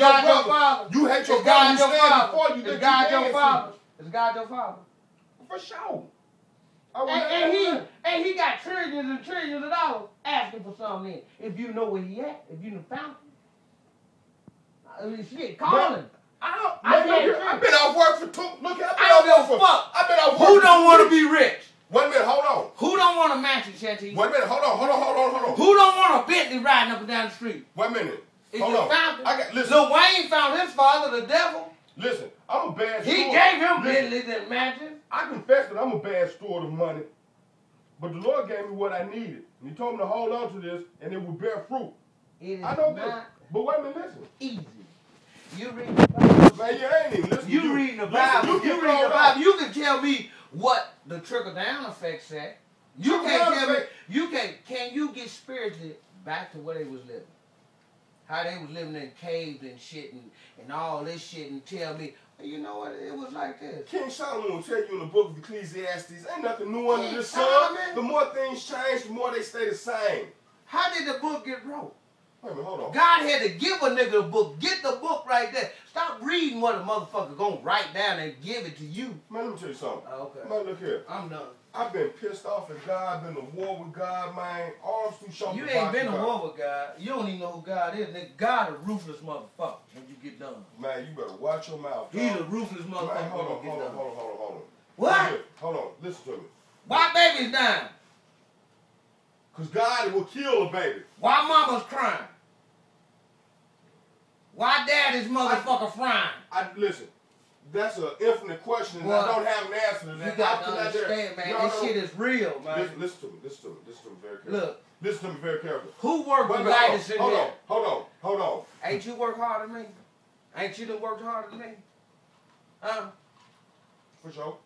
God your father? You hate your God who father? before you. Is God you your father? Is God your father? For sure. And, and he and he got trillions and trillions of dollars asking for something in. If you know where he at, if you found him. I mean, shit, call him. I don't. I I can't look, I've been off work for two. Look, I've been I don't off give a work for. fuck. I've been off work. Who don't want to be rich? Wait a minute. Hold on. Who don't want a mansion, Shanty? Wait a minute. Hold on. Hold on. Hold on. Hold on. Who don't want a Bentley riding up and down the street? Wait a minute. Hold you on. found I got listen. Lil Wayne found his father, the devil. Listen. I'm a bad. He gave him Listen, Bentleys and mansions. I confess that I'm a bad steward of money, but the Lord gave me what I needed, and He told me to hold on to this, and it would bear fruit. It is I know this, but wait a minute. Listen. easy. You read the Bible. Man, you ain't even listening. You reading the listen, Bible. You, get reading the. Bible. You can tell me what the trickle down effect said. You Trickle can't tell me. You can. Can you get spiritually back to where they was living? How they was living in caves and shit and, and all this shit and tell me, you know what? It was like this. King Solomon will tell you in the book of Ecclesiastes, ain't nothing new under King the sun. Solomon? The more things change, the more they stay the same. How did the book get wrote? Wait a minute, hold on. God had to give a nigga a book. Get the book right there. Stop reading what a motherfucker gonna write down and give it to you. Man, let me tell you something. Oh, okay. Man, look here. I'm done. I've been pissed off at God, been to war with God, man. Arms too short. You ain't been to war with God. You don't even know who God is. Nigga, God a ruthless motherfucker when you get done. Man, you better watch your mouth. He's a dog. ruthless Man, motherfucker hold on, hold on, hold on, hold on, hold on. What? Hold on, listen to me. Why baby's dying? Cause God will kill a baby. Why mama's crying? Why daddy's motherfucker frying? I listen. That's an infinite question, and Well, I don't have an answer to You that. got to I understand, man. Y'all This don't- shit is real, man. Listen, listen to me. Listen to me. Listen to me very carefully. Look, Listen to me very carefully. who worked the hold, lightest hold on, hold on, hold on. Ain't you worked harder than me? Ain't you done worked harder than me? Huh? For sure.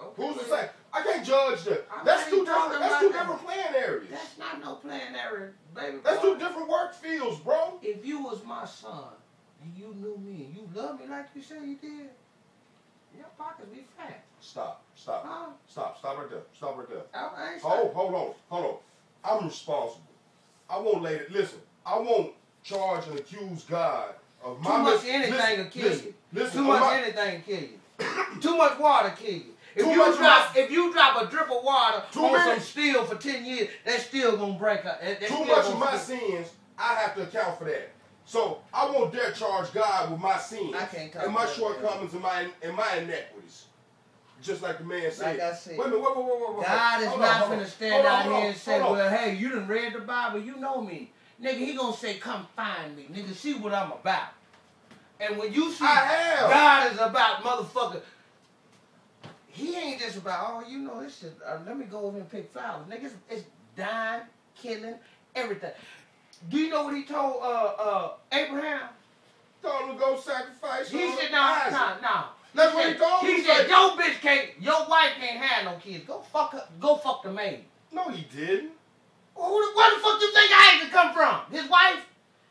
Okay. Who's to say? I can't judge that. I'm That's two different. That's two different playing areas. That's not no playing area, baby. That's boy. two different work fields, bro. If you was my son and you knew me and you loved me like you said you did, your pockets be fat. Stop, stop, Huh? stop, stop right there. Stop right there. I, I Hold, hold on, hold on. I'm responsible. I won't let it. Listen, I won't charge and accuse God of my Too much mis- anything listen, will kill listen, you. Listen, Too much my- anything kill you. Too much water kill you. If Too you drop if you drop a drip of water Too on many- some steel for ten years, that's still gonna break up. That, Too much of my sins, I have to account for that. So I won't dare charge God with my sins I can't talk and my shortcomings and my and my inequities. Just like the man said. Like I said, wait a minute, wait, wait, wait, wait. God is Hold not on. gonna stand out here and say, "Well, hey, you didn't read the Bible, you know me." Nigga, he gonna say, "Come find me, nigga. See what I'm about." And when you see I have. God is about motherfucker, just about, oh, you know, this shit. Uh, let me go over and pick flowers, nigga. It's, it's dying, killing, everything. Do you know what he told uh uh Abraham? Told him to go sacrifice. He said, "No, Isaac. no, no." That's what he told He said, Like- "Your bitch can't, your wife can't have no kids. Go fuck her, go fuck the maid." No, he didn't. Well, who the- where the fuck you think Isaac come from? His wife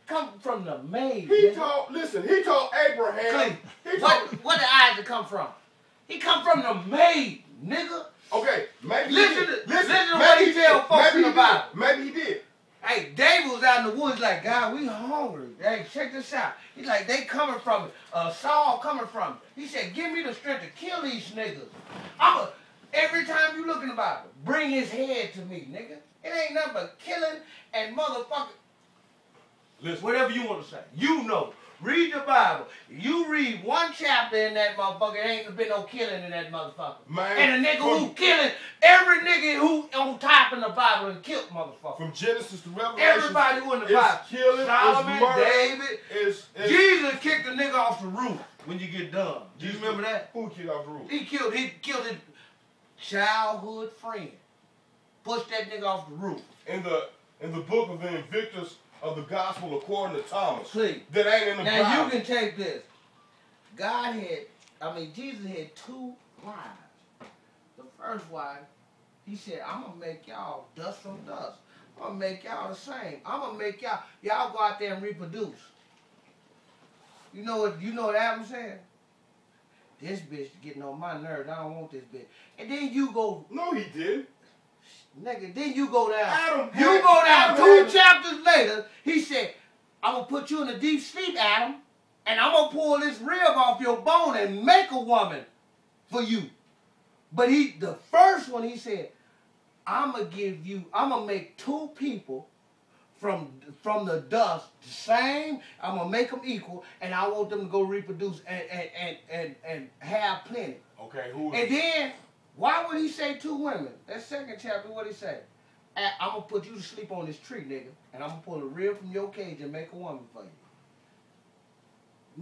come from the maid. He nigga. told. Listen, he told Abraham. He told. What, where did Isaac come from? He come from the maid, nigga. Okay, maybe Listen he did. to- listen to maybe what he tell folks in the Bible. Maybe he did. Hey, David was out in the woods like, God, we hungry. Hey, check this out. He's like, they coming from it. Uh, Saul coming from it. He said, give me the strength to kill these niggas. I'm a, every time you look in the Bible, bring his head to me, nigga. It ain't nothing but killing and motherfucking, Listen. whatever you want to say. You know. Read the Bible. You read one chapter in that motherfucker, it ain't been no killing in that motherfucker. Man, And a nigga who from- killing every nigga who on top in the Bible and killed motherfucker. From Genesis to Revelation. Everybody who in the Bible. killing, Solomon, murder, David. It's, it's, Jesus kicked the nigga off the roof when you get done. Do you remember that? Who killed off the roof? He killed he killed his childhood friend. Pushed that nigga off the roof. In the in the book of the Invictus of the Gospel according to Thomas. See. That ain't in the Now Bible. you can take this. God had I mean Jesus had two wives. The first wife, he said, I'm gonna make y'all dust from dust. I'm gonna make y'all the same. I'm gonna make y'all y'all go out there and reproduce. You know what you know what Adam said? This bitch getting on my nerves. I don't want this bitch. And then you go, No, he didn't. Nigga, then you go down. Adam you had- go down Adam two had- chapters later, he said, I'm gonna put you in a deep sleep, Adam, and I'm gonna pull this rib off your bone and make a woman for you. But he, the first one, he said, I'm gonna give you, I'm gonna make two people from from the dust the same. I'm gonna make them equal, and I want them to go reproduce and and and and, and have plenty. Okay, who? And then, why would he say two women? That second chapter, what he say? I'm gonna put you to sleep on this tree, nigga, and I'm gonna pull a rib from your cage and make a woman for you.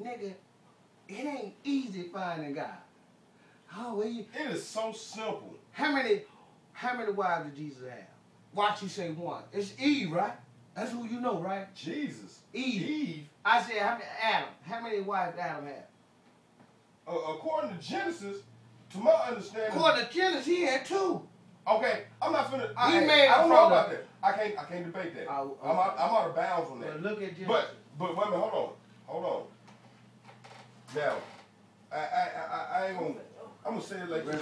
Nigga, it ain't easy finding God. Oh, are you? It is so simple. How many, how many wives did Jesus have? Watch you say one. It's Eve, right? That's who you know, right? Jesus. Eve. Eve. I said, how many Adam? How many wives did Adam have? Uh, according to Genesis, to my understanding. According to Genesis, he had two. Okay, I'm not finna. I, He made I don't know about that. I can't. I can't debate that. Oh, I'm, out. I'm out of bounds on that. But look at Genesis. But but wait a minute. Hold on. Hold on. Now, I I I, I ain't gonna. I'm gonna say it like this.